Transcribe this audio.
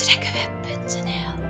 It's like weapons in hell.